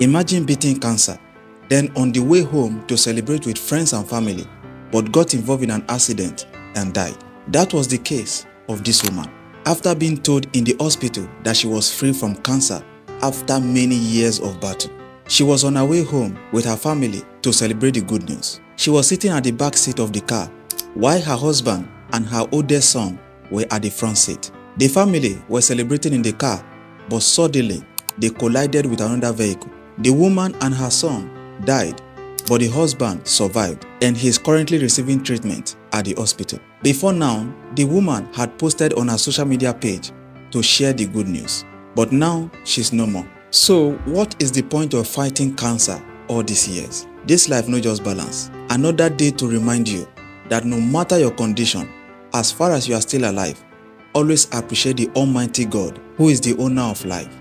Imagine beating cancer, then on the way home to celebrate with friends and family, but got involved in an accident and died. That was the case of this woman. After being told in the hospital that she was free from cancer after many years of battle, she was on her way home with her family to celebrate the good news. She was sitting at the back seat of the car while her husband and her oldest son were at the front seat. The family were celebrating in the car, but suddenly they collided with another vehicle. The woman and her son died, but the husband survived and he is currently receiving treatment at the hospital. Before now, the woman had posted on her social media page to share the good news, but now she's no more. So what is the point of fighting cancer all these years? This life no just balance. Another day to remind you that no matter your condition, as far as you are still alive, always appreciate the Almighty God who is the owner of life.